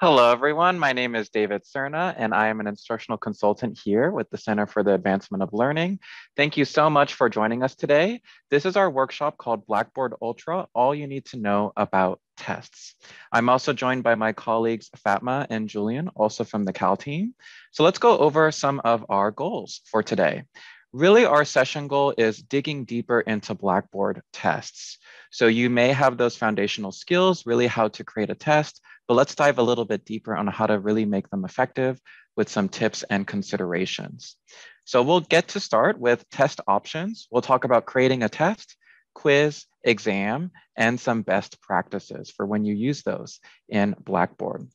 Hello, everyone. My name is David Serna, and I am an instructional consultant here with the Center for the Advancement of Learning. Thank you so much for joining us today. This is our workshop called Blackboard Ultra, All You Need to Know About Tests. I'm also joined by my colleagues Fatma and Julian, also from the Cal team. So let's go over some of our goals for today. Really, our session goal is digging deeper into Blackboard tests. So you may have those foundational skills, really how to create a test, but let's dive a little bit deeper on how to really make them effective with some tips and considerations. So we'll get to start with test options. We'll talk about creating a test, quiz, exam, and some best practices for when you use those in Blackboard.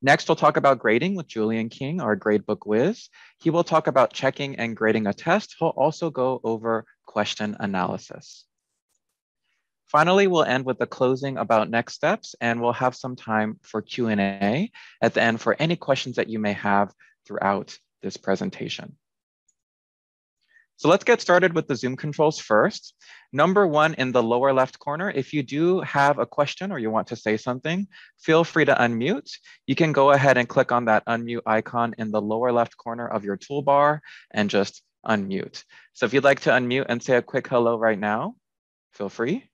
Next, we'll talk about grading with Julian King, our gradebook whiz. He will talk about checking and grading a test. He'll also go over question analysis. Finally, we'll end with the closing about next steps and we'll have some time for Q&A at the end for any questions that you may have throughout this presentation. So let's get started with the Zoom controls first. Number one in the lower left corner, if you do have a question or you want to say something, feel free to unmute. You can go ahead and click on that unmute icon in the lower left corner of your toolbar and just unmute. So if you'd like to unmute and say a quick hello right now, feel free.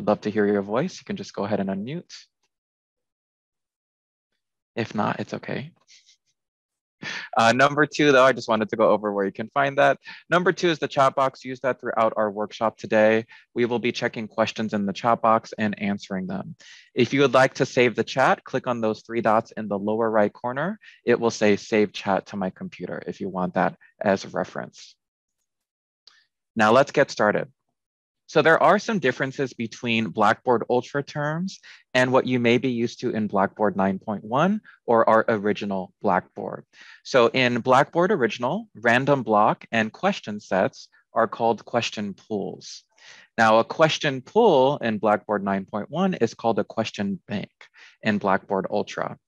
Would love to hear your voice. You can just go ahead and unmute. If not, it's okay. Uh, number two, though, I just wanted to go over where you can find that. Number two is the chat box. Use that throughout our workshop today. We will be checking questions in the chat box and answering them. If you would like to save the chat, click on those three dots in the lower right corner. It will say save chat to my computer if you want that as a reference. Now let's get started. So there are some differences between Blackboard Ultra terms and what you may be used to in Blackboard 9.1 or our original Blackboard. So in Blackboard Original, random block and question sets are called question pools. Now a question pool in Blackboard 9.1 is called a question bank in Blackboard Ultra.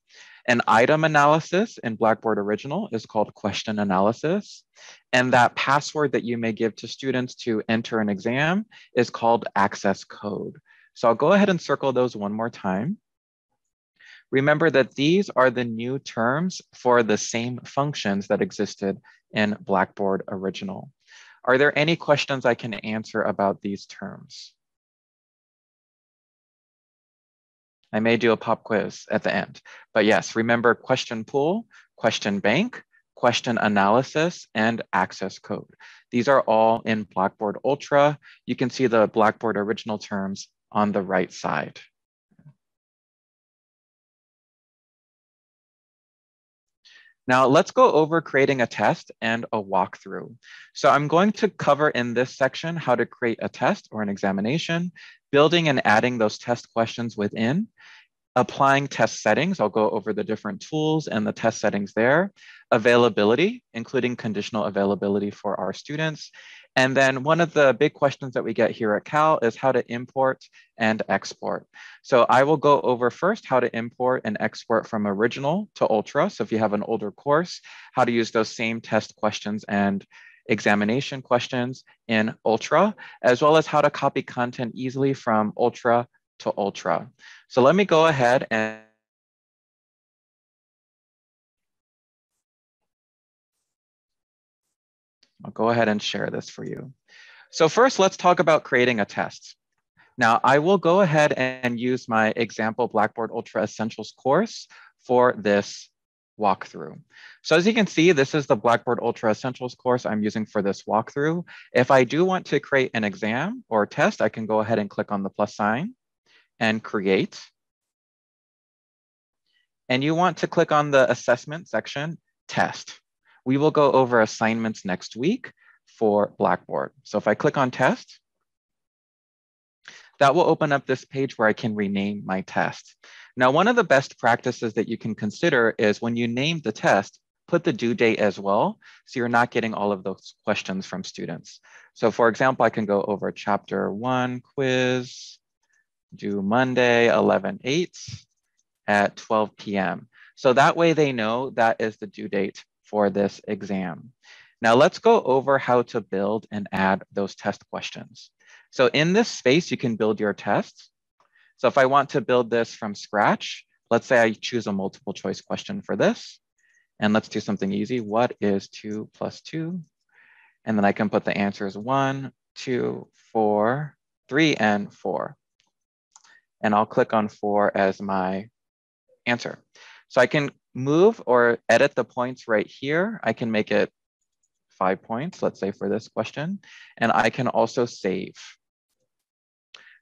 An item analysis in Blackboard Original is called question analysis. And that password that you may give to students to enter an exam is called access code. So I'll go ahead and circle those one more time. Remember that these are the new terms for the same functions that existed in Blackboard Original. Are there any questions I can answer about these terms? I may do a pop quiz at the end. But yes, remember question pool, question bank, question analysis, and access code. These are all in Blackboard Ultra. You can see the Blackboard original terms on the right side. Now let's go over creating a test and a walkthrough. So I'm going to cover in this section how to create a test or an examination, building and adding those test questions within, applying test settings. I'll go over the different tools and the test settings there, availability, including conditional availability for our students. And then one of the big questions that we get here at Cal is how to import and export. So I will go over first how to import and export from original to ultra. So if you have an older course, how to use those same test questions and examination questions in ultra, as well as how to copy content easily from ultra to ultra. So let me go ahead and I'll go ahead and share this for you. So first, let's talk about creating a test. Now, I will go ahead and use my example Blackboard Ultra Essentials course for this walkthrough. So as you can see, this is the Blackboard Ultra Essentials course I'm using for this walkthrough. If I do want to create an exam or test, I can go ahead and click on the plus sign and create. And you want to click on the assessment section, test. We will go over assignments next week for Blackboard. So if I click on test, that will open up this page where I can rename my test. Now, one of the best practices that you can consider is when you name the test, put the due date as well, so you're not getting all of those questions from students. So for example, I can go over chapter one quiz, do Monday, 11-8 at 12 p.m. So that way they know that is the due date for this exam. Now let's go over how to build and add those test questions. So in this space, you can build your tests. So if I want to build this from scratch, let's say I choose a multiple choice question for this. And let's do something easy. What is two plus two? And then I can put the answers one, two, four, three, and four. And I'll click on four as my answer. So I can move or edit the points right here. I can make it five points, let's say for this question, and I can also save.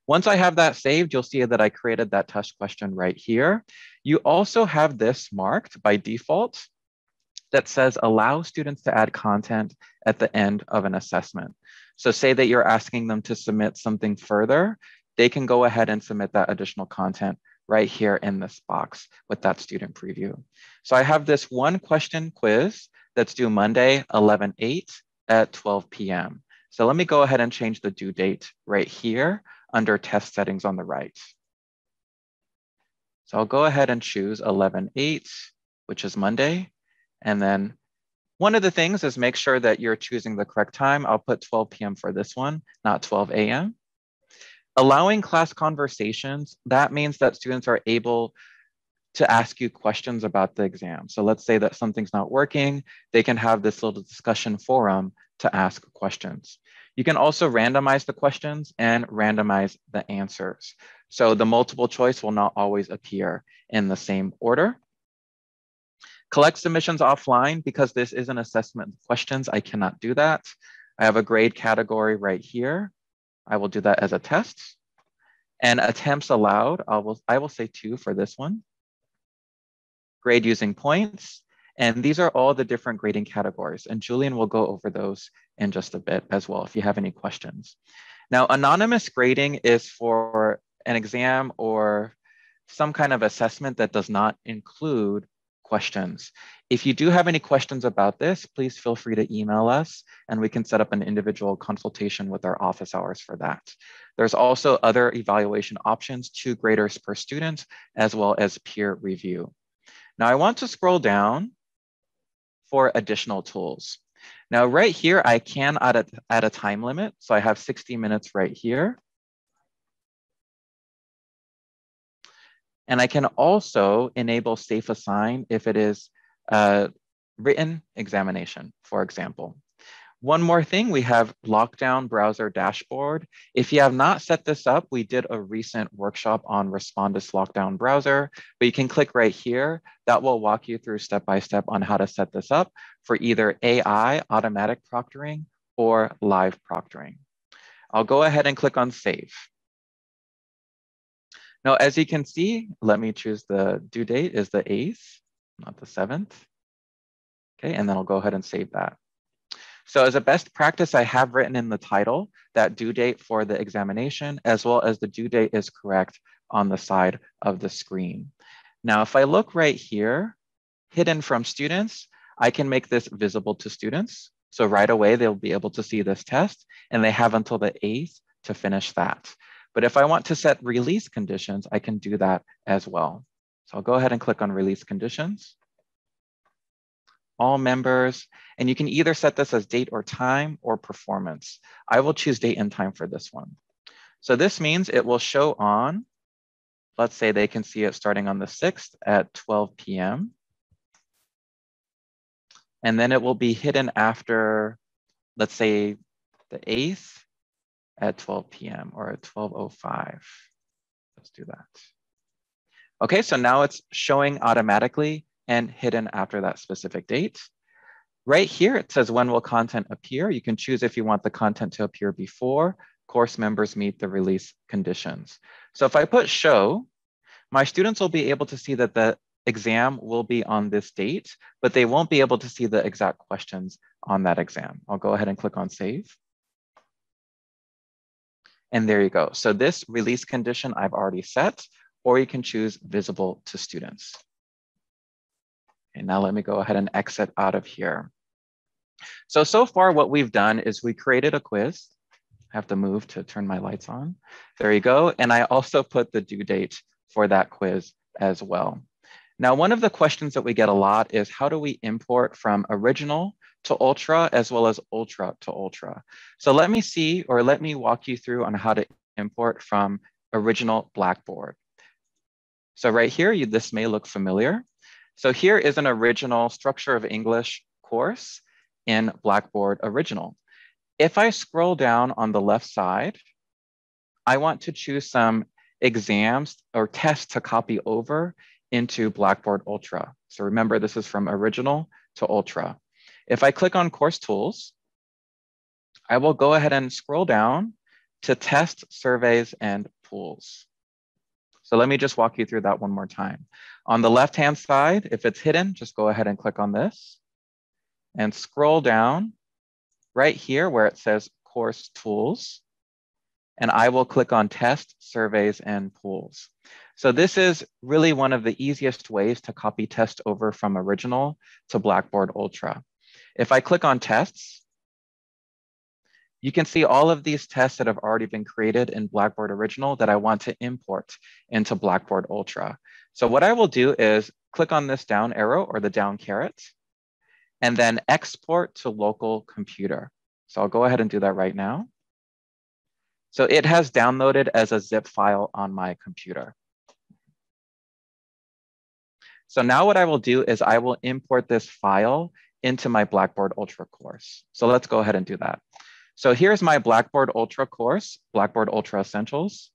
Once I have that saved, you'll see that I created that test question right here. You also have this marked by default that says allow students to add content at the end of an assessment. So say that you're asking them to submit something further, they can go ahead and submit that additional content right here in this box with that student preview. So I have this one question quiz that's due Monday, 11-8 at 12 p.m. So let me go ahead and change the due date right here under test settings on the right. So I'll go ahead and choose 11-8, which is Monday. And then one of the things is make sure that you're choosing the correct time. I'll put 12 p.m. for this one, not 12 a.m. Allowing class conversations, that means that students are able to ask you questions about the exam. So let's say that something's not working, they can have this little discussion forum to ask questions. You can also randomize the questions and randomize the answers. So the multiple choice will not always appear in the same order. Collect submissions offline because this is an assessment questions. I cannot do that. I have a grade category right here. I will do that as a test. And attempts allowed, I will, I will say two for this one. Grade using points. And these are all the different grading categories. And Julian will go over those in just a bit as well if you have any questions. Now, anonymous grading is for an exam or some kind of assessment that does not include questions. If you do have any questions about this, please feel free to email us and we can set up an individual consultation with our office hours for that. There's also other evaluation options, two graders per student, as well as peer review. Now I want to scroll down for additional tools. Now right here, I can add a, add a time limit. So I have 60 minutes right here. And I can also enable SafeAssign if it is a written examination, for example. One more thing, we have lockdown browser dashboard. If you have not set this up, we did a recent workshop on Respondus lockdown browser, but you can click right here. That will walk you through step-by-step -step on how to set this up for either AI, automatic proctoring, or live proctoring. I'll go ahead and click on save. Now, as you can see, let me choose the due date is the 8th, not the 7th. Okay, and then I'll go ahead and save that. So as a best practice, I have written in the title that due date for the examination, as well as the due date is correct on the side of the screen. Now, if I look right here, hidden from students, I can make this visible to students. So right away, they'll be able to see this test and they have until the 8th to finish that. But if I want to set release conditions, I can do that as well. So I'll go ahead and click on release conditions. All members, and you can either set this as date or time or performance. I will choose date and time for this one. So this means it will show on, let's say they can see it starting on the 6th at 12 p.m. And then it will be hidden after, let's say the 8th at 12 p.m. or at 12.05. Let's do that. Okay, so now it's showing automatically and hidden after that specific date. Right here, it says when will content appear? You can choose if you want the content to appear before course members meet the release conditions. So if I put show, my students will be able to see that the exam will be on this date, but they won't be able to see the exact questions on that exam. I'll go ahead and click on save. And there you go. So this release condition I've already set, or you can choose visible to students. And now let me go ahead and exit out of here. So, so far what we've done is we created a quiz. I have to move to turn my lights on. There you go. And I also put the due date for that quiz as well. Now, one of the questions that we get a lot is how do we import from original to ultra as well as ultra to ultra. So let me see, or let me walk you through on how to import from original Blackboard. So right here, you, this may look familiar. So here is an original structure of English course in Blackboard Original. If I scroll down on the left side, I want to choose some exams or tests to copy over into Blackboard Ultra. So remember, this is from original to ultra. If I click on course tools, I will go ahead and scroll down to test surveys and pools. So let me just walk you through that one more time. On the left-hand side, if it's hidden, just go ahead and click on this and scroll down right here where it says course tools. And I will click on test surveys and pools. So this is really one of the easiest ways to copy test over from original to Blackboard Ultra. If I click on tests, you can see all of these tests that have already been created in Blackboard Original that I want to import into Blackboard Ultra. So what I will do is click on this down arrow or the down caret, and then export to local computer. So I'll go ahead and do that right now. So it has downloaded as a zip file on my computer. So now what I will do is I will import this file into my Blackboard Ultra course. So let's go ahead and do that. So here's my Blackboard Ultra course, Blackboard Ultra Essentials.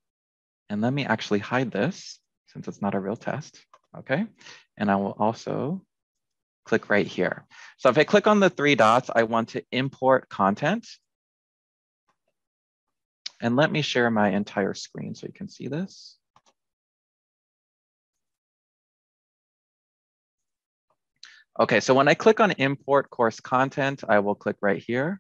And let me actually hide this since it's not a real test, okay? And I will also click right here. So if I click on the three dots, I want to import content. And let me share my entire screen so you can see this. Okay, so when I click on import course content, I will click right here.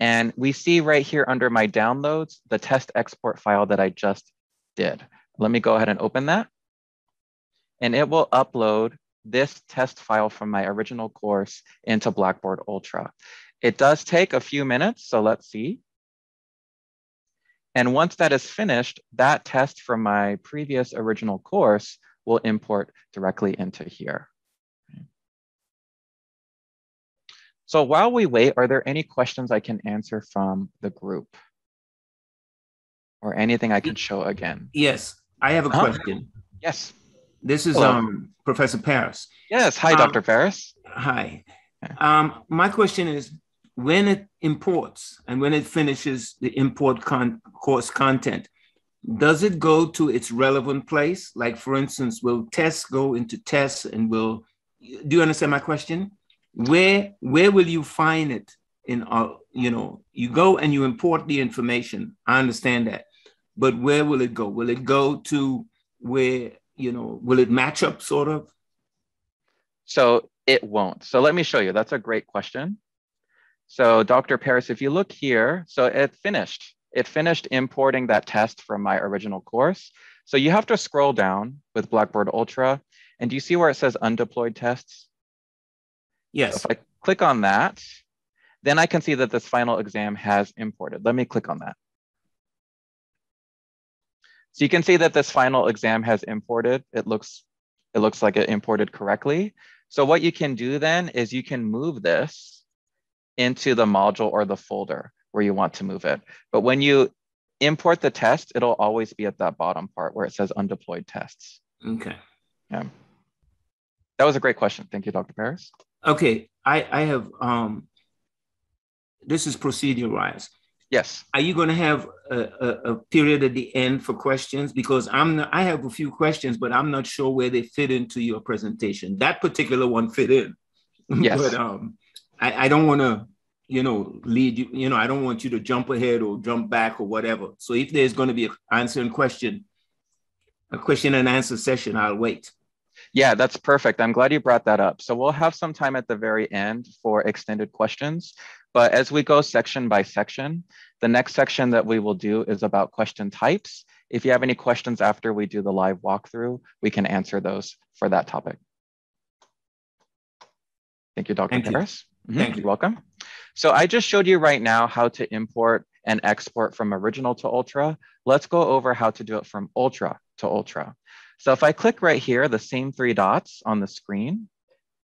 And we see right here under my downloads, the test export file that I just did. Let me go ahead and open that. And it will upload this test file from my original course into Blackboard Ultra. It does take a few minutes, so let's see. And once that is finished, that test from my previous original course will import directly into here. So while we wait, are there any questions I can answer from the group? Or anything I can show again? Yes, I have a question. Yes. This is um, Professor Paris. Yes, hi, um, Dr. Paris. Hi. Um, my question is, when it imports and when it finishes the import con course content, does it go to its relevant place? Like, for instance, will tests go into tests and will, do you understand my question? Where, where will you find it in, our you know, you go and you import the information. I understand that. But where will it go? Will it go to where, you know, will it match up sort of? So it won't. So let me show you. That's a great question. So Dr. Paris, if you look here, so it finished it finished importing that test from my original course. So you have to scroll down with Blackboard Ultra. And do you see where it says undeployed tests? Yes. So if I click on that, then I can see that this final exam has imported. Let me click on that. So you can see that this final exam has imported. It looks, it looks like it imported correctly. So what you can do then is you can move this into the module or the folder where you want to move it. But when you import the test, it'll always be at that bottom part where it says undeployed tests. Okay. Yeah. That was a great question. Thank you, Dr. Paris. Okay. I, I have, um, this is procedure-wise. Yes. Are you going to have a, a, a, period at the end for questions? Because I'm not, I have a few questions, but I'm not sure where they fit into your presentation. That particular one fit in. Yes. but um, I, I don't want to you know, lead you, you know, I don't want you to jump ahead or jump back or whatever. So if there's going to be an answer and question, a question and answer session, I'll wait. Yeah, that's perfect. I'm glad you brought that up. So we'll have some time at the very end for extended questions. But as we go section by section, the next section that we will do is about question types. If you have any questions after we do the live walkthrough, we can answer those for that topic. Thank you, Dr. Thank Harris. You. Mm -hmm. Thank You're welcome. So I just showed you right now how to import and export from original to ultra. Let's go over how to do it from ultra to ultra. So if I click right here, the same three dots on the screen,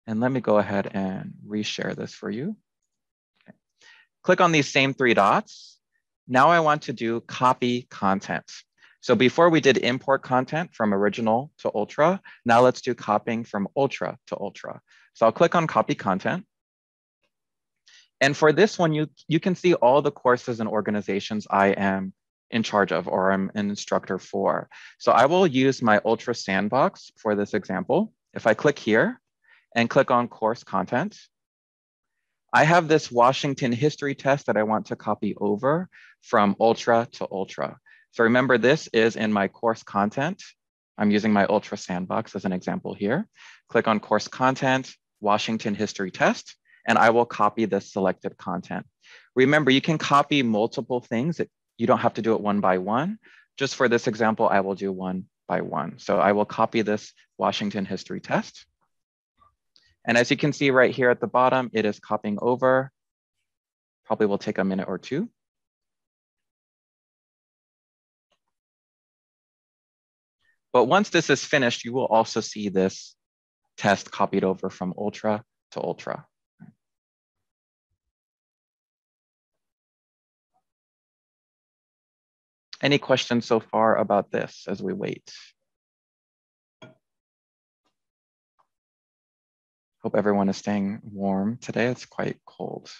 and let me go ahead and reshare this for you. Okay. Click on these same three dots. Now I want to do copy content. So before we did import content from original to ultra, now let's do copying from ultra to ultra. So I'll click on copy content. And for this one, you, you can see all the courses and organizations I am in charge of or I'm an instructor for. So I will use my Ultra Sandbox for this example. If I click here and click on course content, I have this Washington history test that I want to copy over from Ultra to Ultra. So remember this is in my course content. I'm using my Ultra Sandbox as an example here. Click on course content, Washington history test, and I will copy this selected content. Remember, you can copy multiple things. You don't have to do it one by one. Just for this example, I will do one by one. So I will copy this Washington history test. And as you can see right here at the bottom, it is copying over. Probably will take a minute or two. But once this is finished, you will also see this test copied over from Ultra to Ultra. Any questions so far about this as we wait? Hope everyone is staying warm today. It's quite cold.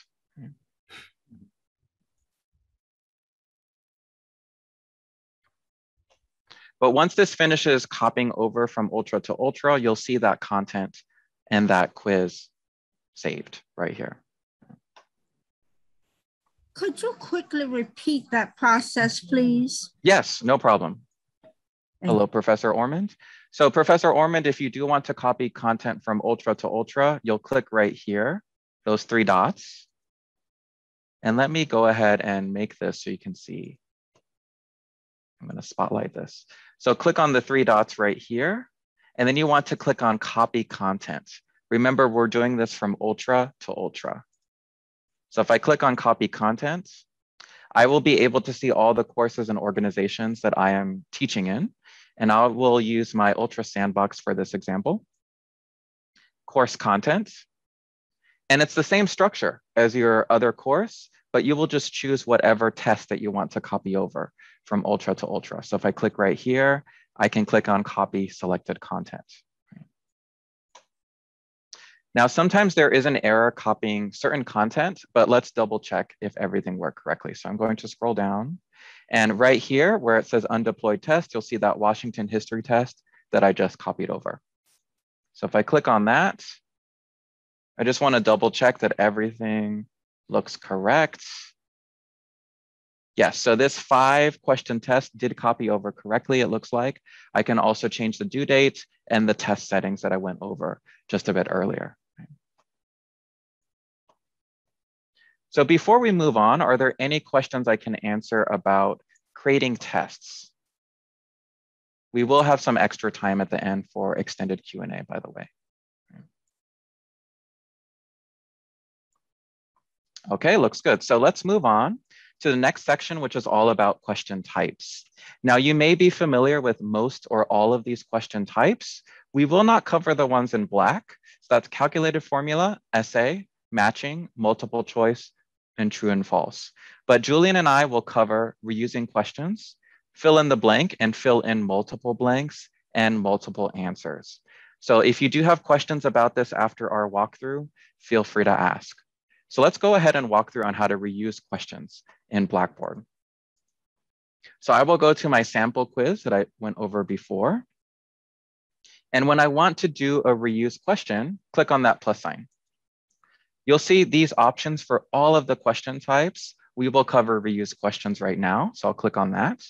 But once this finishes copying over from Ultra to Ultra, you'll see that content and that quiz saved right here. Could you quickly repeat that process, please? Yes, no problem. Hello, Professor Ormond. So Professor Ormond, if you do want to copy content from Ultra to Ultra, you'll click right here, those three dots. And let me go ahead and make this so you can see. I'm gonna spotlight this. So click on the three dots right here, and then you want to click on copy content. Remember, we're doing this from Ultra to Ultra. So if I click on copy content, I will be able to see all the courses and organizations that I am teaching in. And I will use my Ultra Sandbox for this example. Course content. And it's the same structure as your other course, but you will just choose whatever test that you want to copy over from Ultra to Ultra. So if I click right here, I can click on copy selected content. Now, sometimes there is an error copying certain content, but let's double check if everything worked correctly. So I'm going to scroll down and right here where it says undeployed test, you'll see that Washington history test that I just copied over. So if I click on that, I just wanna double check that everything looks correct. Yes, so this five question test did copy over correctly, it looks like. I can also change the due date and the test settings that I went over just a bit earlier. So before we move on, are there any questions I can answer about creating tests? We will have some extra time at the end for extended Q&A, by the way. Okay, looks good. So let's move on to the next section, which is all about question types. Now, you may be familiar with most or all of these question types. We will not cover the ones in black. So that's calculated formula, essay, matching, multiple choice, and true and false. But Julian and I will cover reusing questions, fill in the blank and fill in multiple blanks and multiple answers. So if you do have questions about this after our walkthrough, feel free to ask. So let's go ahead and walk through on how to reuse questions in Blackboard. So I will go to my sample quiz that I went over before. And when I want to do a reuse question, click on that plus sign. You'll see these options for all of the question types. We will cover reuse questions right now. So I'll click on that.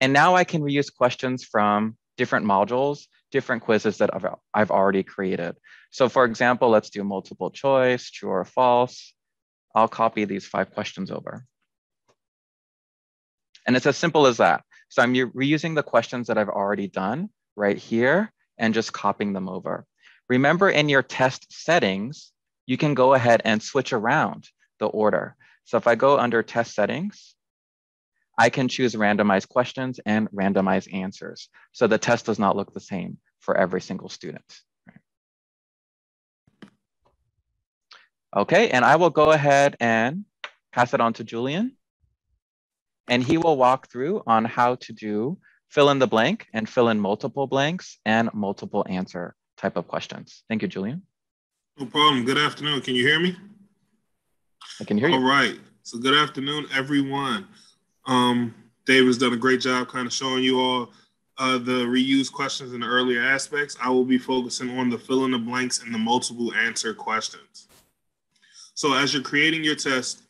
And now I can reuse questions from different modules, different quizzes that I've, I've already created. So for example, let's do multiple choice, true or false. I'll copy these five questions over. And it's as simple as that. So I'm reusing the questions that I've already done right here and just copying them over. Remember in your test settings, you can go ahead and switch around the order. So if I go under test settings, I can choose randomized questions and randomized answers. So the test does not look the same for every single student. Okay, and I will go ahead and pass it on to Julian and he will walk through on how to do fill in the blank and fill in multiple blanks and multiple answer type of questions. Thank you, Julian. No problem. Good afternoon. Can you hear me? I can hear you. All right. So good afternoon, everyone. Um, David's done a great job kind of showing you all uh, the reuse questions in the earlier aspects. I will be focusing on the fill in the blanks and the multiple answer questions. So as you're creating your test,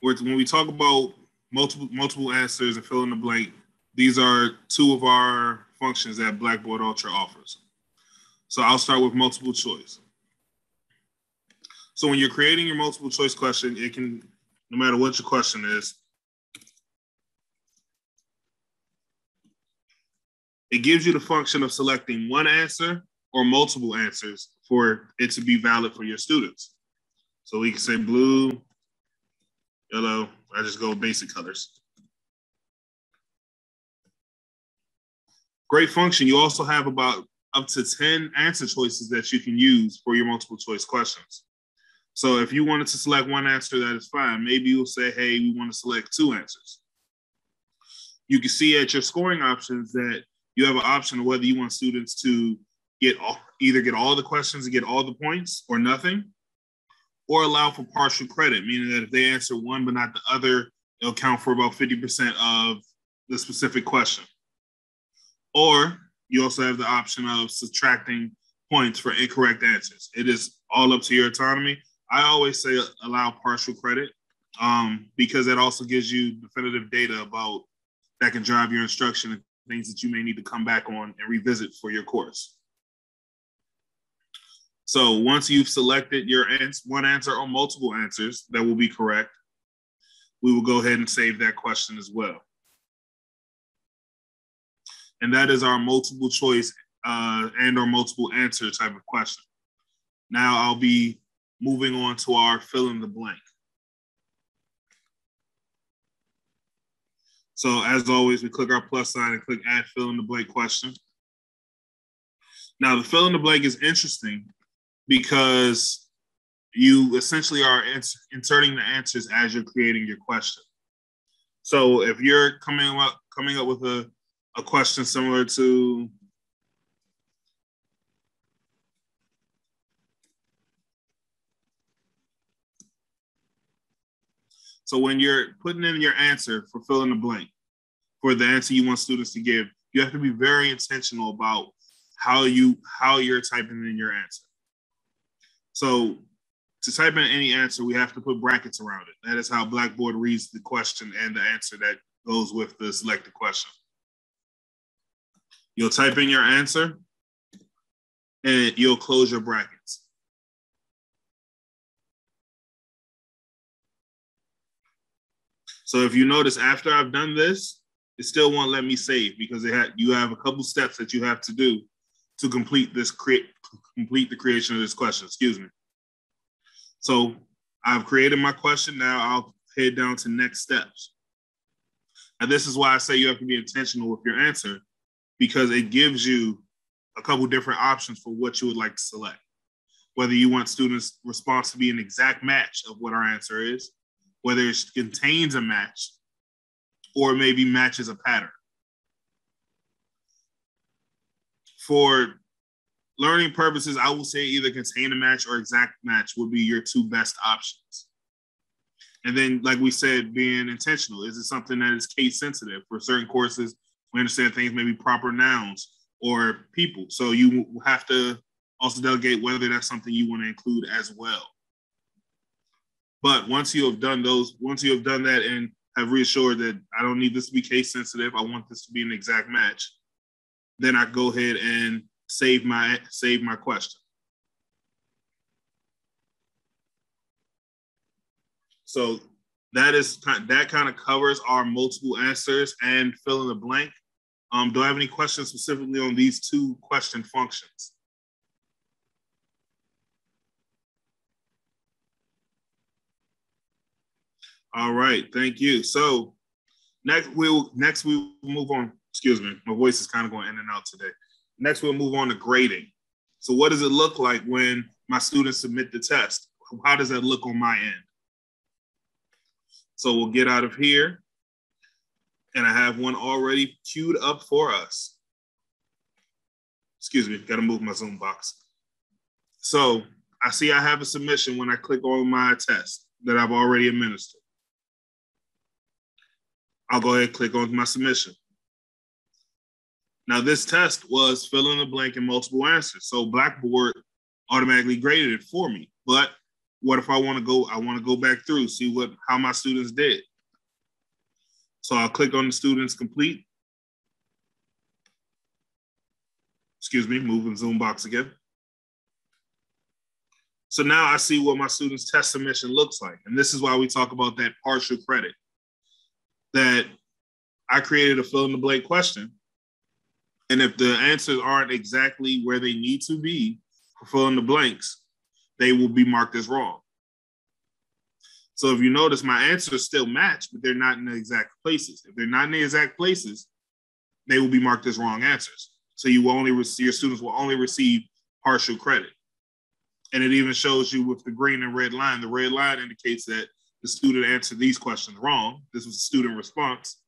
when we talk about multiple multiple answers and fill in the blank, these are two of our functions that Blackboard Ultra offers. So I'll start with multiple choice. So when you're creating your multiple choice question, it can, no matter what your question is, it gives you the function of selecting one answer or multiple answers for it to be valid for your students. So we can say blue, yellow, I just go basic colors. Great function. You also have about up to 10 answer choices that you can use for your multiple choice questions. So if you wanted to select one answer, that is fine. Maybe you'll say, hey, we want to select two answers. You can see at your scoring options that you have an option of whether you want students to get all, either get all the questions and get all the points or nothing, or allow for partial credit, meaning that if they answer one but not the other, it'll count for about 50% of the specific question. Or you also have the option of subtracting points for incorrect answers. It is all up to your autonomy. I always say allow partial credit um, because that also gives you definitive data about that can drive your instruction and things that you may need to come back on and revisit for your course. So once you've selected your ans- one answer or multiple answers that will be correct, we will go ahead and save that question as well. And that is our multiple choice uh, and or multiple answer type of question. Now I'll be moving on to our fill in the blank. So as always, we click our plus sign and click add fill in the blank question. Now the fill in the blank is interesting because you essentially are inserting the answers as you're creating your question. So if you're coming up coming up with a, a question similar to So when you're putting in your answer for fill in the blank, for the answer you want students to give, you have to be very intentional about how you how you're typing in your answer. So to type in any answer, we have to put brackets around it. That is how Blackboard reads the question and the answer that goes with the selected question. You'll type in your answer and you'll close your brackets. So if you notice, after I've done this, it still won't let me save because it had you have a couple steps that you have to do to complete this create complete the creation of this question. Excuse me. So I've created my question. Now I'll head down to next steps. And this is why I say you have to be intentional with your answer because it gives you a couple different options for what you would like to select. Whether you want students' response to be an exact match of what our answer is, whether it contains a match or maybe matches a pattern. For learning purposes, I will say either contain a match or exact match would be your two best options. And then, like we said, being intentional. Is it something that is case sensitive? For certain courses, we understand things may be proper nouns or people. So you have to also delegate whether that's something you want to include as well. But once you have done those, once you have done that and have reassured that I don't need this to be case sensitive, I want this to be an exact match, then I go ahead and save my save my question. So that is that kind of covers our multiple answers and fill in the blank. Um, do I have any questions specifically on these two question functions? All right, thank you. So next we'll next we'll move on. Excuse me, my voice is kind of going in and out today. Next we'll move on to grading. So what does it look like when my students submit the test? How does that look on my end? So we'll get out of here. and I have one already queued up for us. Excuse me, got to move my Zoom box. So I see I have a submission when I click on my test that I've already administered. I'll go ahead and click on my submission. Now, this test was fill in the blank and multiple answers. So Blackboard automatically graded it for me. But what if I want to go, I want to go back through, see what how my students did. So I'll click on the students complete. Excuse me, moving Zoom box again. So now I see what my students' test submission looks like. And this is why we talk about that partial credit. That I created a fill in the blank question. And if the answers aren't exactly where they need to be fill in the blanks, they will be marked as wrong. So if you notice, my answers still match, but they're not in the exact places. If they're not in the exact places, they will be marked as wrong answers. So you will only receive, your students will only receive partial credit. And it even shows you with the green and red line. The red line indicates that the student answered these questions wrong. This was a student response.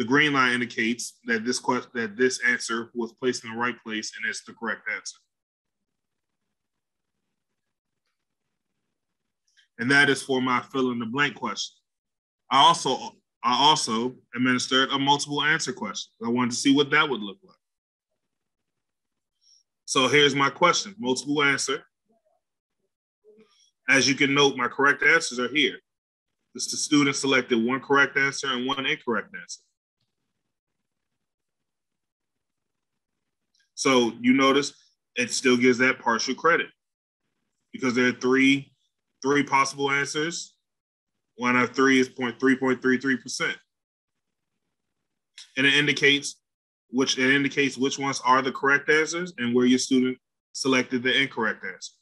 The green line indicates that this question that this answer was placed in the right place and it's the correct answer. and that is for my fill in the blank question. I also I also administered a multiple answer question. I wanted to see what that would look like. So here's my question, multiple answer. As you can note, my correct answers are here. The student selected one correct answer and one incorrect answer. So you notice it still gives that partial credit because there are three three possible answers. One out of three is 0.3.33%. And it indicates which it indicates which ones are the correct answers and where your student selected the incorrect answer.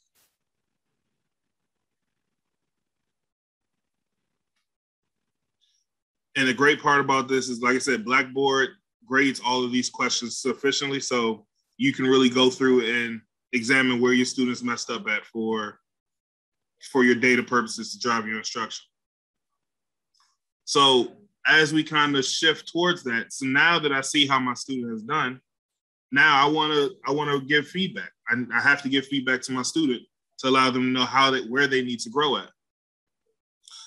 And the great part about this is, like I said, Blackboard grades all of these questions sufficiently, so you can really go through and examine where your students messed up at for for your data purposes to drive your instruction. So as we kind of shift towards that, so now that I see how my student has done, now I want to I want to give feedback. I, I have to give feedback to my student to allow them to know how they where they need to grow at.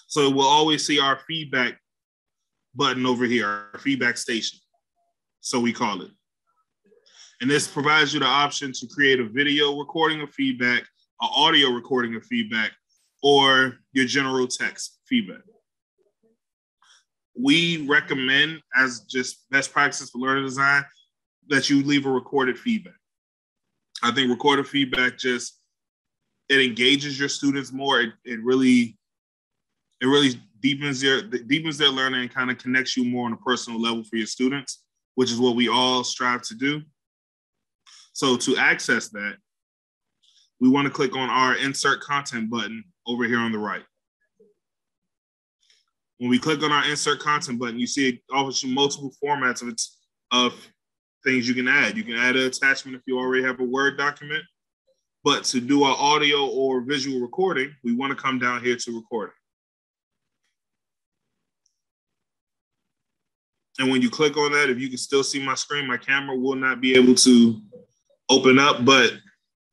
So we'll always see our feedback button over here, our feedback station. So we call it. And this provides you the option to create a video recording of feedback, an audio recording of feedback, or your general text feedback. We recommend, as just best practices for learning design, that you leave a recorded feedback. I think recorded feedback just it engages your students more. It, it really it really deepens their deepens their learning and kind of connects you more on a personal level for your students, which is what we all strive to do. So to access that, we want to click on our insert content button over here on the right. When we click on our insert content button, you see it offers you multiple formats of, of things you can add. You can add an attachment if you already have a Word document. But to do our audio or visual recording, we want to come down here to recording. And when you click on that, if you can still see my screen, my camera will not be able to open up, but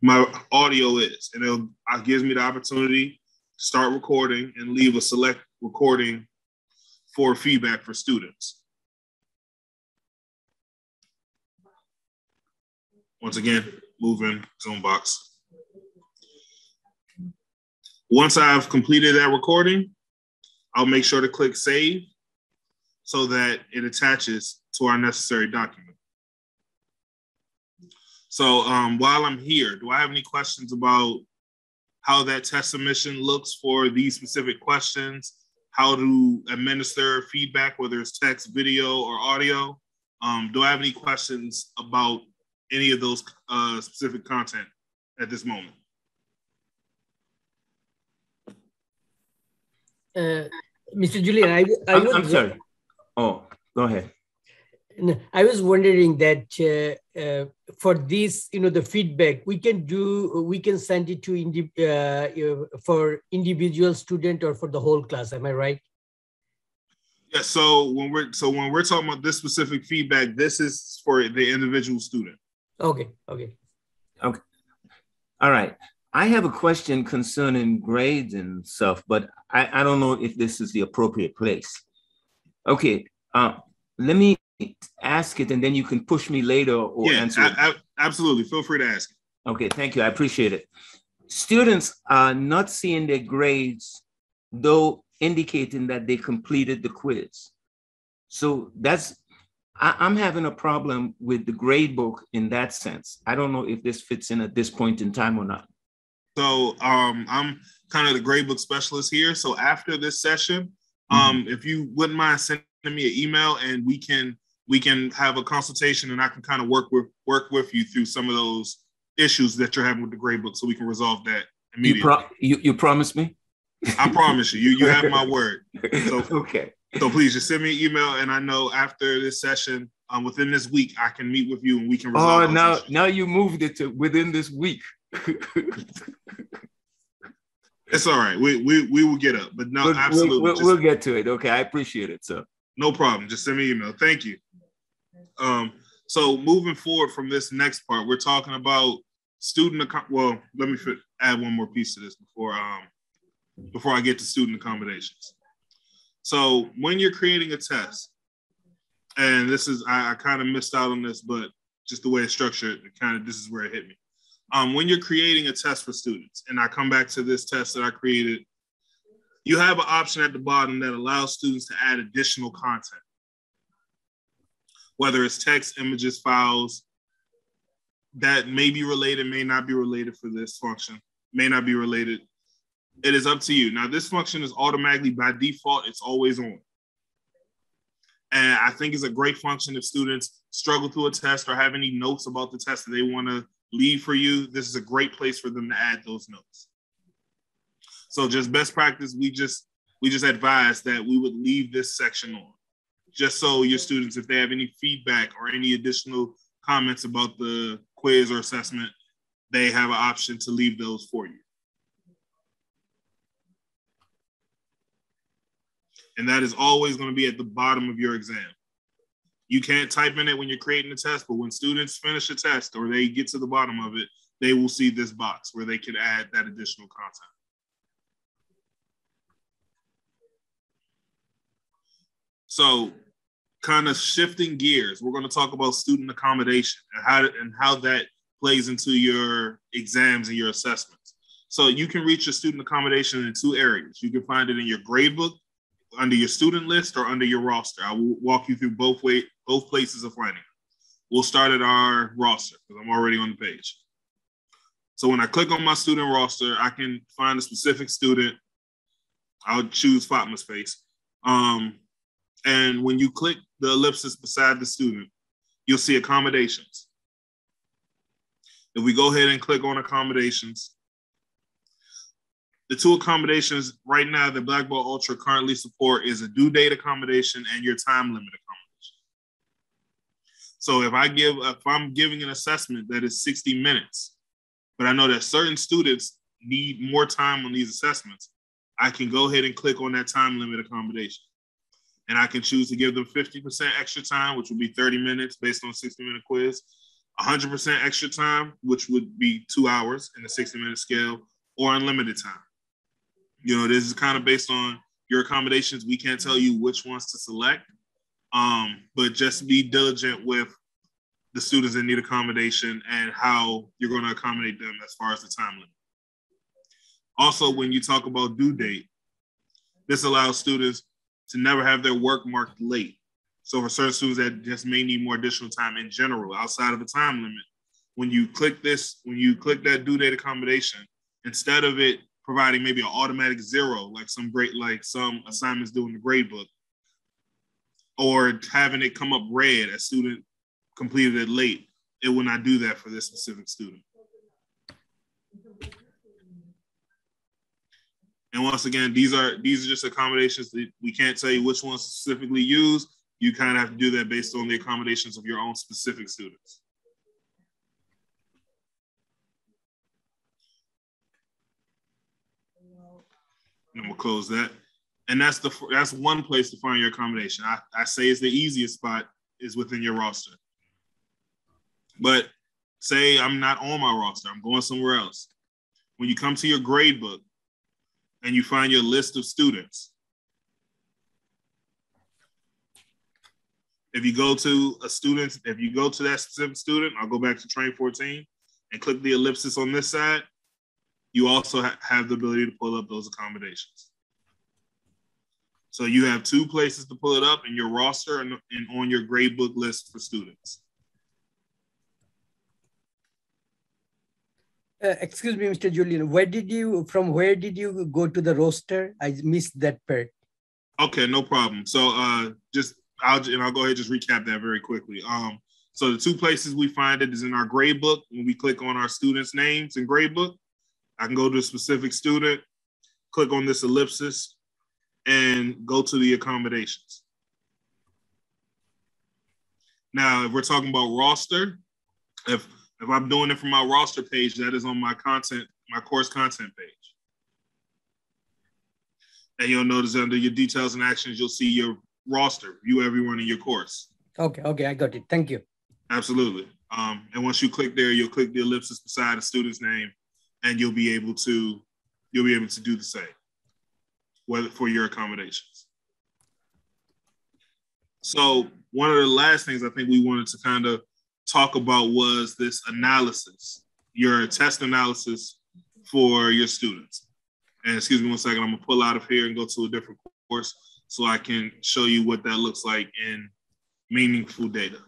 my audio is, and it gives me the opportunity to start recording and leave a select recording for feedback for students. Once again, moving Zoom box. Once I've completed that recording, I'll make sure to click save so that it attaches to our necessary document. So um, while I'm here, do I have any questions about how that test submission looks for these specific questions, how to administer feedback, whether it's text, video, or audio. Um, do I have any questions about any of those uh, specific content at this moment? Uh, Mr. Julian, I, I I'm, I'm sorry. Oh, go ahead. I was wondering that uh, uh, for this, you know, the feedback we can do, we can send it to indi- uh, for individual student or for the whole class. Am I right? Yeah, so when we're so when we're talking about this specific feedback, this is for the individual student. Okay, okay. Okay. All right. I have a question concerning grades and stuff, but I, I don't know if this is the appropriate place. Okay, uh, let me ask it and then you can push me later or yeah, answer. I, I, absolutely. Feel free to ask. Okay, thank you. I appreciate it. Students are not seeing their grades, though indicating that they completed the quiz. So that's, I, I'm having a problem with the grade book in that sense. I don't know if this fits in at this point in time or not. So um, I'm kind of the gradebook specialist here. So after this session, um, if you wouldn't mind sending me an email and we can we can have a consultation and I can kind of work with work with you through some of those issues that you're having with the gradebook so we can resolve that You, immediately. pro- you, you promise me? I promise you, you you have my word. So- okay. So please just send me an email and I know after this session, um, within this week, I can meet with you and we can resolve Oh, now issues. now you moved it to within this week. It's all right. We we we will get up, but no, We'll- absolutely. We'll, Just- we'll get to it. Okay, I appreciate it, sir. No problem. Just send me an email. Thank you. Um, so moving forward from this next part, we're talking about student. Well, let me fit, add one more piece to this before um before I get to student accommodations. So when you're creating a test, and this is I, I kind of missed out on this, but just the way it's structured, it kind of this is where it hit me. Um, when you're creating a test for students, and I come back to this test that I created you have an option at the bottom that allows students to add additional content, whether it's text, images, files that may be related, may not be related for this function, may not be related. It is up to you. Now, this function is automatically by default, it's always on. And I think it's a great function if students struggle through a test or have any notes about the test that they want to leave for you. This is a great place for them to add those notes. So just best practice, we just we just advise that we would leave this section on, just so your students, if they have any feedback or any additional comments about the quiz or assessment, they have an option to leave those for you. And that is always going to be at the bottom of your exam. You can't type in it when you're creating the test, but when students finish a test or they get to the bottom of it, they will see this box where they can add that additional content. So, kind of shifting gears, we're going to talk about student accommodation and how and how that plays into your exams and your assessments. So, you can reach your student accommodation in two areas. You can find it in your gradebook, under your student list, or under your roster. I will walk you through both way both places of finding. We'll start at our roster because I'm already on the page. So when I click on my student roster, I can find a specific student. I'll choose Fatma's face. Um, and when you click the ellipsis beside the student, you'll see accommodations. If we go ahead and click on accommodations, the two accommodations right now that Blackboard Ultra currently support is a due date accommodation and your time limit accommodation. So if I give, if I'm giving an assessment that is 60 minutes, but I know that certain students need more time on these assessments, I can go ahead and click on that time limit accommodation. And I can choose to give them 50% extra time, which would be 30 minutes based on 60 minute quiz, 100% extra time, which would be two hours in the 60 minute scale, or unlimited time. You know, this is kind of based on your accommodations. We can't tell you which ones to select, um, but just be diligent with the students that need accommodation and how you're going to accommodate them as far as the time limit. Also, when you talk about due date, this allows students to never have their work marked late. So for certain students that just may need more additional time in general, outside of the time limit, when you click this, when you click that due date accommodation, instead of it providing maybe an automatic zero, like some great, like some assignments do in the grade book, or having it come up red as student completed it late, it will not do that for this specific student. And once again, these are these are just accommodations that we can't tell you which ones specifically use. You kind of have to do that based on the accommodations of your own specific students. And we'll close that. And that's the that's one place to find your accommodation. I, I say it's the easiest spot is within your roster. But say I'm not on my roster, I'm going somewhere else. When you come to your grade book and you find your list of students, if you go to a student, if you go to that specific student, I'll go back to train 14 and click the ellipsis on this side, you also ha- have the ability to pull up those accommodations. So you have two places to pull it up in your roster and, and on your grade book list for students. Uh, excuse me, Mr. Julian, where did you, from where did you go to the roster? I missed that part. Okay, no problem. So uh, just, I'll, and I'll go ahead and just recap that very quickly. Um, so the two places we find it is in our grade book. When we click on our students' names in grade book, I can go to a specific student, click on this ellipsis, and go to the accommodations. Now, if we're talking about roster, if if I'm doing it from my roster page, that is on my content, my course content page. And you'll notice under your details and actions, you'll see your roster, view everyone in your course. Okay, okay, I got it. Thank you. Absolutely. Um, and once you click there, you'll click the ellipsis beside the student's name, and you'll be able to you'll be able to do the same, whether for your accommodations. So one of the last things I think we wanted to kind of talk about was this analysis, your test analysis for your students. And excuse me one second, I'm gonna pull out of here and go to a different course so I can show you what that looks like in meaningful data.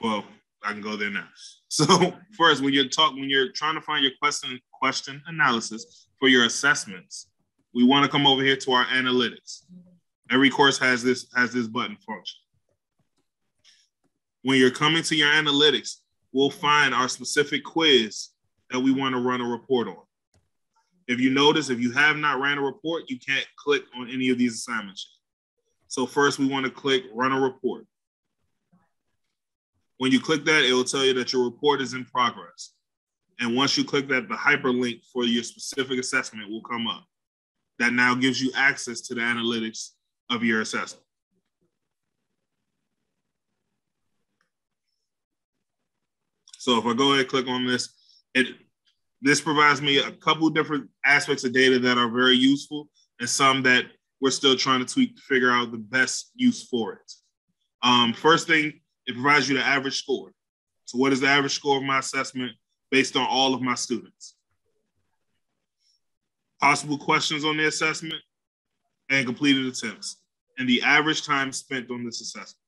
Well, I can go there now. So first, when you're talking, when you're trying to find your question question analysis for your assessments, we want to come over here to our analytics. Every course has this has this button function when you're coming to your analytics, we'll find our specific quiz that we want to run a report on. If you notice, if you have not ran a report, you can't click on any of these assignments. So first we want to click run a report. When you click that, it will tell you that your report is in progress. And once you click that, the hyperlink for your specific assessment will come up. That now gives you access to the analytics of your assessment. So if I go ahead and click on this, it this provides me a couple different aspects of data that are very useful and some that we're still trying to tweak to figure out the best use for it. Um, first thing, it provides you the average score. So what is the average score of my assessment based on all of my students? Possible questions on the assessment and completed attempts and the average time spent on this assessment.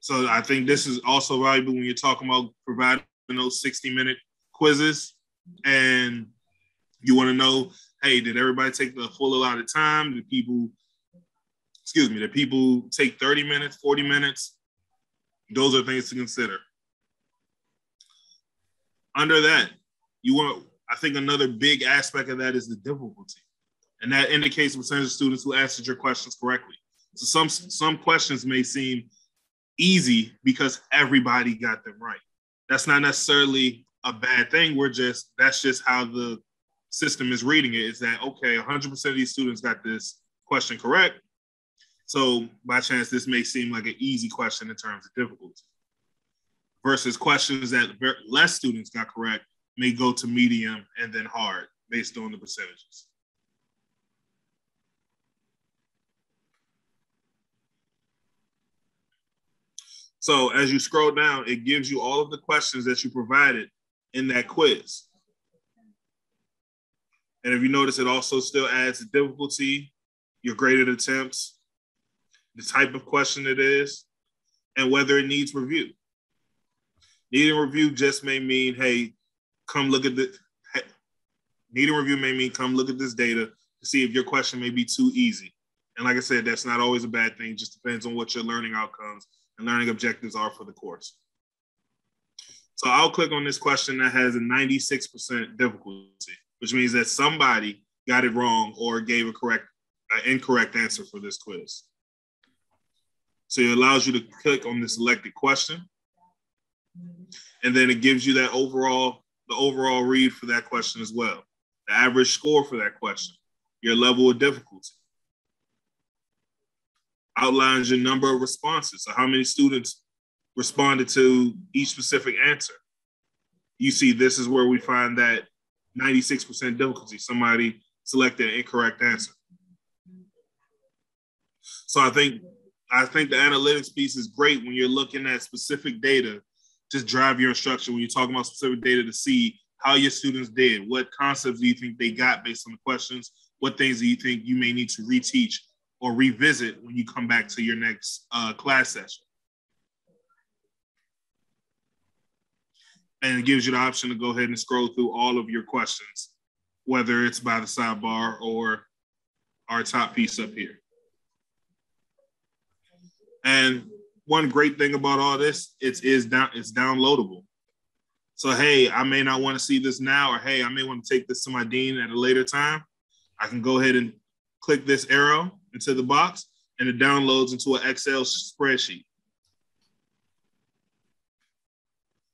So I think this is also valuable when you're talking about providing those 60 minute quizzes and you want to know, hey, did everybody take the full allotted time? Did people, excuse me, did people take 30 minutes, 40 minutes? Those are things to consider. Under that, you want, I think another big aspect of that is the difficulty. And that indicates the percentage of students who answered your questions correctly. So some some questions may seem easy because everybody got them right. That's not necessarily a bad thing. We're just, that's just how the system is reading it is that, okay, 100% of these students got this question correct. So by chance, this may seem like an easy question in terms of difficulty versus questions that less students got correct may go to medium and then hard based on the percentages. So as you scroll down, it gives you all of the questions that you provided in that quiz. And if you notice, it also still adds the difficulty, your graded attempts, the type of question it is, and whether it needs review. Needing review just may mean, hey, come look at the, hey, needing review may mean come look at this data to see if your question may be too easy. And like I said, that's not always a bad thing, just depends on what your learning outcomes and learning objectives are for the course. So I'll click on this question that has a 96% difficulty, which means that somebody got it wrong or gave a correct, uh, incorrect answer for this quiz. So it allows you to click on the selected question. And then it gives you that overall, the overall read for that question as well. the average score for that question, your level of difficulty. Outlines your number of responses, so how many students responded to each specific answer. You see, this is where we find that 96% difficulty. Somebody selected an incorrect answer. So I think I think the analytics piece is great when you're looking at specific data. to drive your instruction when you're talking about specific data to see how your students did. What concepts do you think they got based on the questions? What things do you think you may need to reteach or revisit when you come back to your next uh, class session? And it gives you the option to go ahead and scroll through all of your questions, whether it's by the sidebar or our top piece up here. And one great thing about all this, it's is down, it's downloadable. So hey, I may not want to see this now, or hey, I may want to take this to my dean at a later time. I can go ahead and click this arrow into the box, and it downloads into an Excel spreadsheet.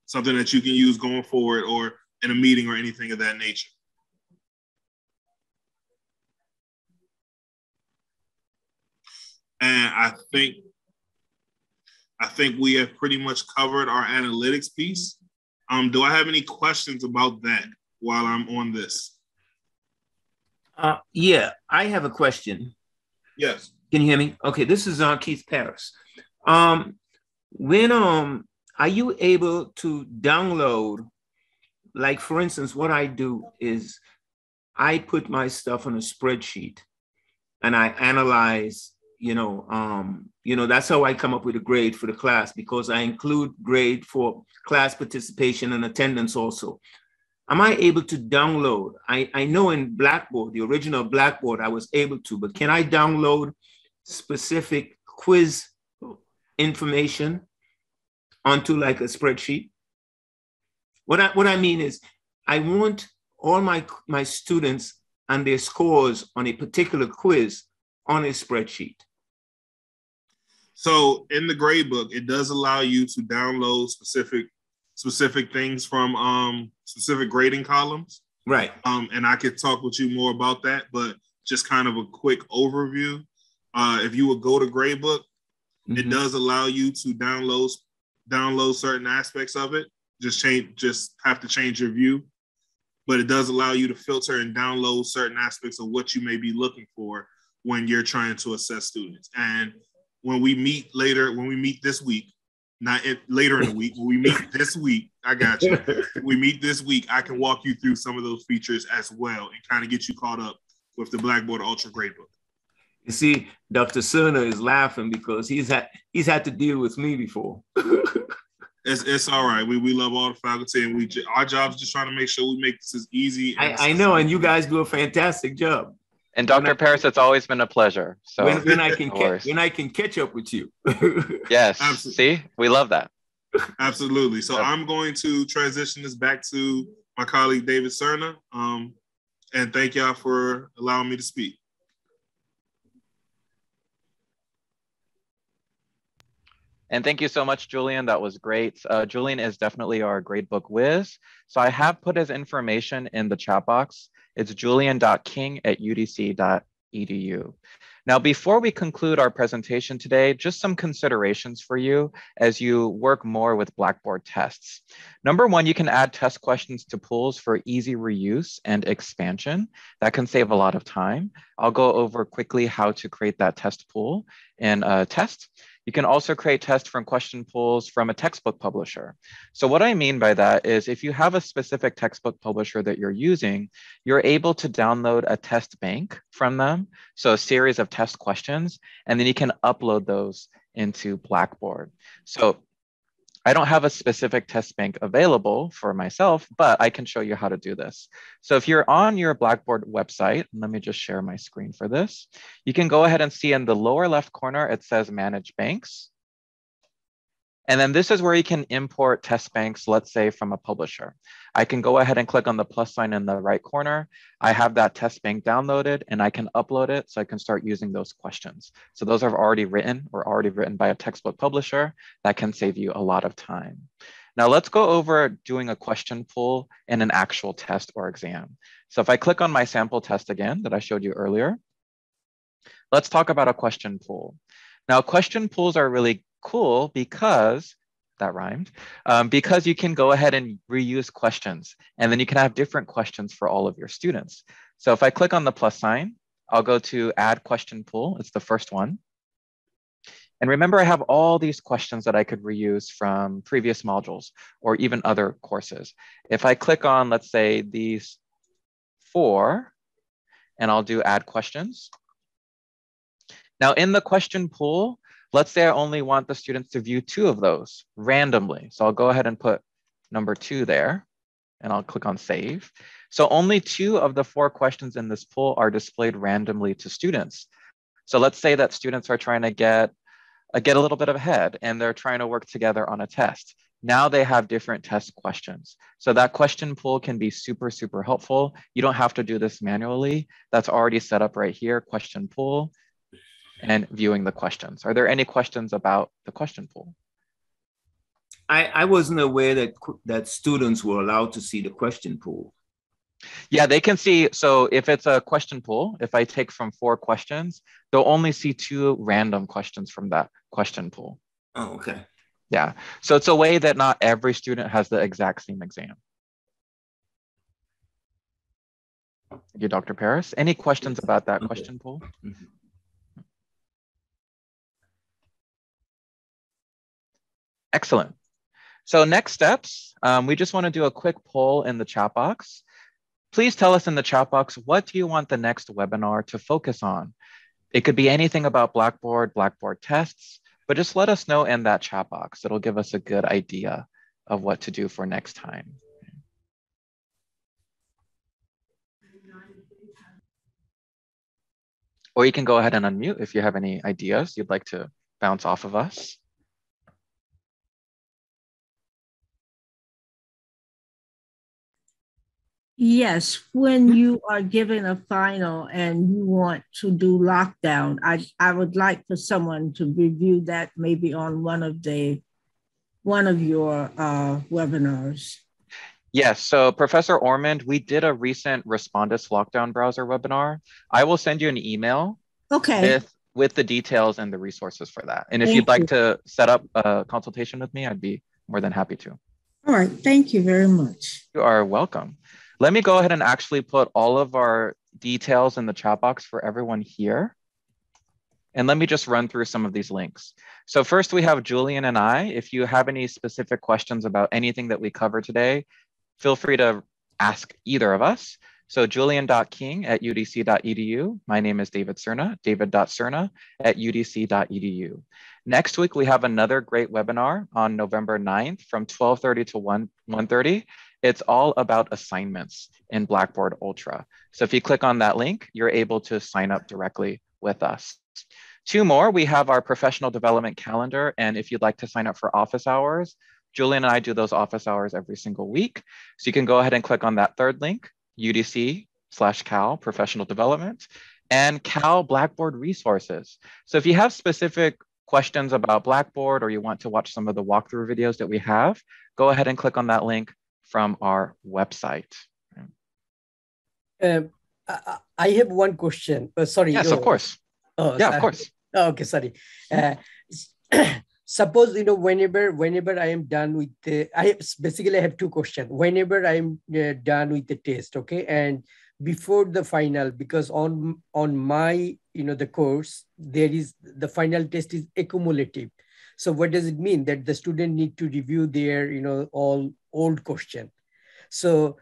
Something that you can use going forward or in a meeting or anything of that nature. And I think I think we have pretty much covered our analytics piece. Um, do I have any questions about that while I'm on this? Uh, yeah, I have a question. Yes. Can you hear me? Okay, this is uh, Keith Paris. Um, when um, are you able to download? Like for instance, what I do is I put my stuff on a spreadsheet, and I analyze you know, um, you know, that's how I come up with a grade for the class because I include grade for class participation and attendance also. Am I able to download? I, I know in Blackboard, the original Blackboard, I was able to, but can I download specific quiz information onto like a spreadsheet? What I, what I mean is I want all my, my students and their scores on a particular quiz on a spreadsheet. So in the gradebook, it does allow you to download specific specific things from um, specific grading columns. Right. Um, and I could talk with you more about that, but just kind of a quick overview. Uh, if you would go to Gradebook, mm-hmm. it does allow you to download download certain aspects of it. Just change, just have to change your view, but it does allow you to filter and download certain aspects of what you may be looking for when you're trying to assess students. And when we meet later, when we meet this week, not it, later in the week, when we meet this week, I got you. we meet this week, I can walk you through some of those features as well and kind of get you caught up with the Blackboard Ultra Gradebook. You see, Dr. Serna is laughing because he's had he's had to deal with me before. it's, it's all right. We, we love all the faculty, and we our job is just trying to make sure we make this as easy. I, I know, and you guys do a fantastic job. And Dr. Paris, it's always been a pleasure. So when, when I can catch, when I can catch up with you. yes. Absolutely. See, we love that. Absolutely. So I'm going to transition this back to my colleague David Serna. Um, and thank y'all for allowing me to speak. And thank you so much, Julian. That was great. Uh, Julian is definitely our gradebook whiz. So I have put his information in the chat box. It's julian.king at udc.edu. Now, before we conclude our presentation today, just some considerations for you as you work more with Blackboard tests. Number one, you can add test questions to pools for easy reuse and expansion. That can save a lot of time. I'll go over quickly how to create that test pool in a test. You can also create tests from question pools from a textbook publisher. So what I mean by that is if you have a specific textbook publisher that you're using, you're able to download a test bank from them. So a series of test questions, and then you can upload those into Blackboard. So I don't have a specific test bank available for myself, but I can show you how to do this. So if you're on your Blackboard website, let me just share my screen for this. You can go ahead and see in the lower left corner, it says manage banks. And then this is where you can import test banks, let's say from a publisher. I can go ahead and click on the plus sign in the right corner. I have that test bank downloaded and I can upload it so I can start using those questions. So those are already written or already written by a textbook publisher that can save you a lot of time. Now let's go over doing a question pool in an actual test or exam. So if I click on my sample test again that I showed you earlier, let's talk about a question pool. Now question pools are really cool because that rhymed, um, because you can go ahead and reuse questions and then you can have different questions for all of your students. So if I click on the plus sign, I'll go to add question pool. It's the first one. And remember, I have all these questions that I could reuse from previous modules or even other courses. If I click on, let's say these four, and I'll do add questions. Now in the question pool, let's say I only want the students to view two of those randomly. So I'll go ahead and put number two there and I'll click on save. So only two of the four questions in this pool are displayed randomly to students. So let's say that students are trying to get uh, get a little bit ahead and they're trying to work together on a test. Now they have different test questions. So that question pool can be super, super helpful. You don't have to do this manually. That's already set up right here, question pool and viewing the questions. Are there any questions about the question pool? I, I wasn't aware that that students were allowed to see the question pool. Yeah, they can see. So if it's a question pool, if I take from four questions, they'll only see two random questions from that question pool. Oh, okay. Yeah. So it's a way that not every student has the exact same exam. Thank you, Dr. Paris. Any questions about that question pool? Mm -hmm. Excellent. So next steps, um, we just want to do a quick poll in the chat box. Please tell us in the chat box, what do you want the next webinar to focus on? It could be anything about Blackboard, Blackboard tests, but just let us know in that chat box. It'll give us a good idea of what to do for next time. Or you can go ahead and unmute if you have any ideas you'd like to bounce off of us. Yes, when mm-hmm. you are given a final and you want to do lockdown, I, I would like for someone to review that maybe on one of the one of your uh, webinars. Yes, so Professor Ormond, we did a recent Respondus lockdown browser webinar. I will send you an email okay. with, with the details and the resources for that. And if thank you'd like you. to set up a consultation with me, I'd be more than happy to. All right, thank you very much. You are welcome. Let me go ahead and actually put all of our details in the chat box for everyone here. And let me just run through some of these links. So first we have Julian and I. If you have any specific questions about anything that we cover today, feel free to ask either of us. So julian.king at udc.edu. My name is David Serna, david.serna at udc.edu. Next week, we have another great webinar on November 9th from 12.30 to 1, 1.30. It's all about assignments in Blackboard Ultra. So if you click on that link, you're able to sign up directly with us. Two more, we have our professional development calendar. And if you'd like to sign up for office hours, Julian and I do those office hours every single week. So you can go ahead and click on that third link, UDC slash Cal professional development and Cal Blackboard resources. So if you have specific questions about Blackboard or you want to watch some of the walkthrough videos that we have, go ahead and click on that link from our website. Um, I have one question. Uh, sorry. Yes, of course. Oh, yeah, sorry. of course. Oh, okay, sorry. Uh, suppose you know whenever whenever I am done with the, I basically I have two questions. Whenever I'm uh, done with the test, okay, and before the final, because on on my you know the course there is the final test is accumulative. So what does it mean that the student need to review their you know all old question. So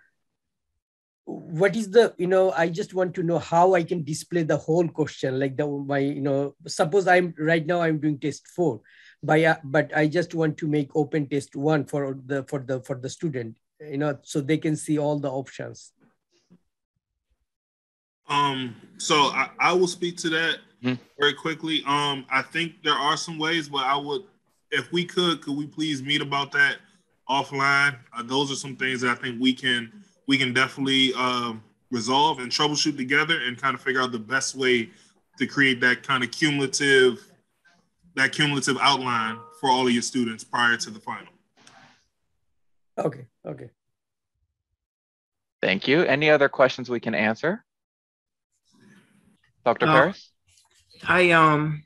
what is the you know i just want to know how i can display the whole question like the my you know suppose i'm right now i'm doing test four by uh, but i just want to make open test one for the for the for the student you know so they can see all the options um so i, I will speak to that mm-hmm. very quickly um i think there are some ways but i would if we could could we please meet about that offline. Uh, those are some things that I think we can we can definitely um, resolve and troubleshoot together and kind of figure out the best way to create that kind of cumulative that cumulative outline for all of your students prior to the final. Okay, okay. Thank you. Any other questions we can answer? Dr. Uh, Paris? I um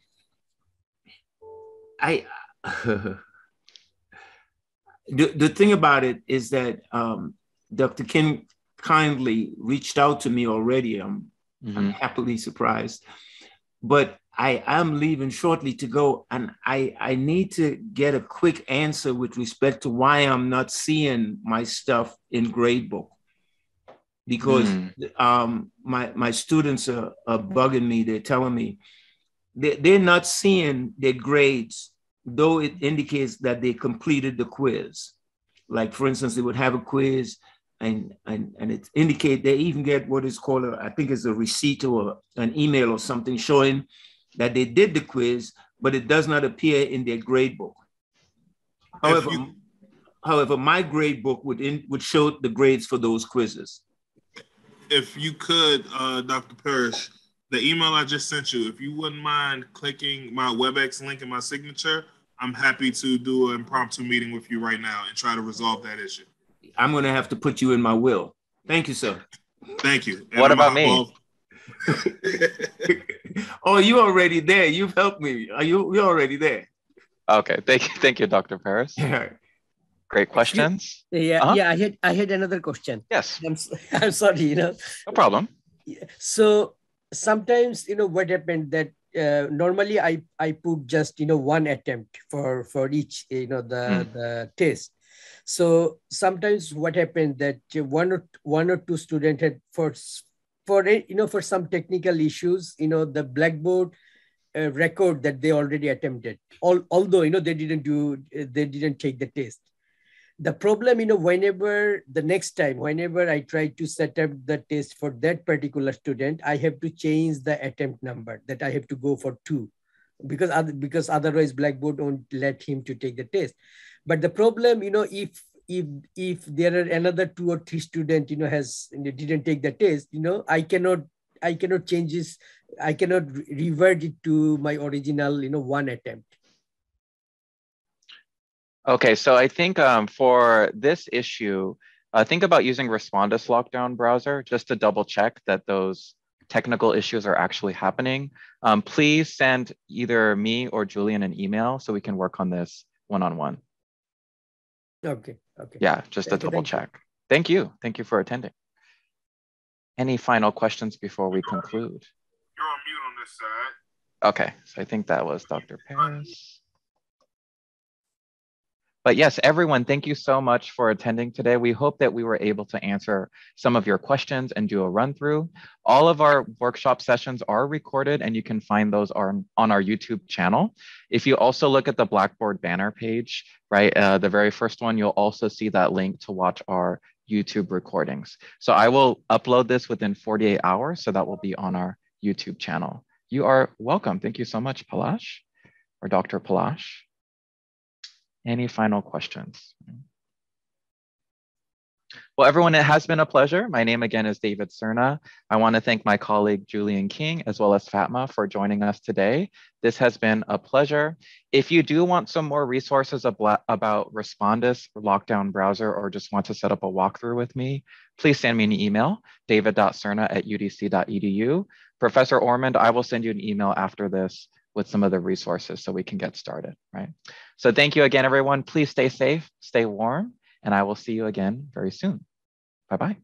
I the, the thing about it is that um, Dr. King kindly reached out to me already. I'm, I'm Mhm. happily surprised. But I am leaving shortly to go, and I, I need to get a quick answer with respect to why I'm not seeing my stuff in gradebook. Because Hmm. um, my, my students are, are bugging me. They're telling me they, they're not seeing their grades, though it indicates that they completed the quiz. Like, for instance, they would have a quiz and, and, and it indicate they even get what is called, a, I think it's a receipt or an email or something showing that they did the quiz, but it does not appear in their grade book. However, you- however, my grade book would in, would show the grades for those quizzes. if you could, uh, Dr. Parrish, the email I just sent you, if you wouldn't mind clicking my WebEx link in my signature, I'm happy to do an impromptu meeting with you right now and try to resolve that issue. I'm going to have to put you in my will. Thank you, sir. Thank you. And What I'm about me? oh, you already there. You've helped me. Are you you're already there? Okay, thank you, thank you, Dr. Paris. Yeah. Great questions. Yeah, Uh-huh. yeah. I had I had another question. Yes, I'm s- I'm sorry. You know, no problem. so sometimes you know what happened that uh, normally I I put just you know one attempt for for each you know the Hmm. the test. So sometimes what happened that one or one or two student had for for you know for some technical issues you know the blackboard uh, record that they already attempted all although you know they didn't do they didn't take the test the problem you know whenever the next time whenever i try to set up the test for that particular student i have to change the attempt number that i have to go for two because other, because otherwise blackboard won't let him to take the test. But the problem you know if if if there are another two or three student you know has didn't take the test you know i cannot i cannot change this i cannot revert it to my original you know one attempt Okay, so I think um, for this issue, uh, think about using Respondus Lockdown browser just to double check that those technical issues are actually happening. Um, please send either me or Julian an email so we can work on this one-on-one. okay okay Yeah, just to Okay, double thank you. check. Thank you. Thank you for attending. Any final questions before we conclude? You're on mute on this side. Okay, so I think that was Dr. Paris. But yes, everyone, thank you so much for attending today. We hope that we were able to answer some of your questions and do a run through. All of our workshop sessions are recorded and you can find those on, on our YouTube channel. If you also look at the Blackboard banner page, right, uh, the very first one, you'll also see that link to watch our YouTube recordings. So I will upload this within 48 hours, so that will be on our YouTube channel. You are welcome. Thank you so much, Palash or Dr. Palash. Any final questions? Well, everyone, it has been a pleasure. My name again is David Serna. I want to thank my colleague Julian King as well as Fatma for joining us today. This has been a pleasure. If you do want some more resources about Respondus lockdown browser or just want to set up a walkthrough with me, please send me an email, david.serna at udc.edu. Professor Ormond, I will send you an email after this with some of the resources so we can get started, right? So thank you again, everyone. Please stay safe, stay warm, and I will see you again very soon. Bye-bye.